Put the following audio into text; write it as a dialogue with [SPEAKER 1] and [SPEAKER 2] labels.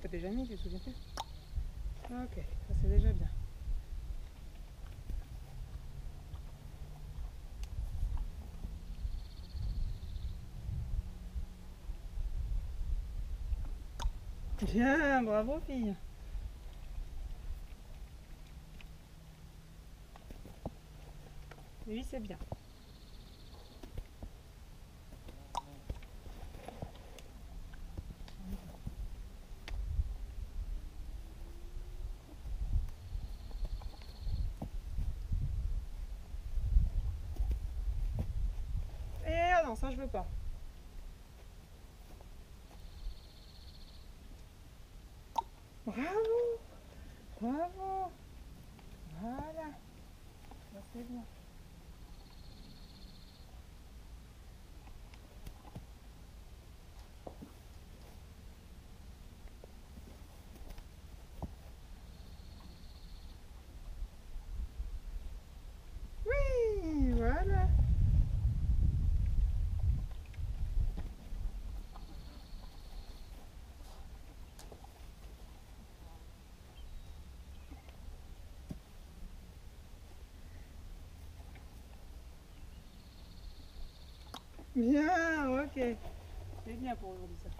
[SPEAKER 1] tu t'avais jamais mis, tu te souviens plus Ok, ça c'est déjà bien. Bien, bravo fille. Oui, c'est bien. Non, ça je veux pas. Bravo Bravo Voilà. C'est bien. Oui, voilà. Bien, ok. C'est bien pour aujourd'hui ça.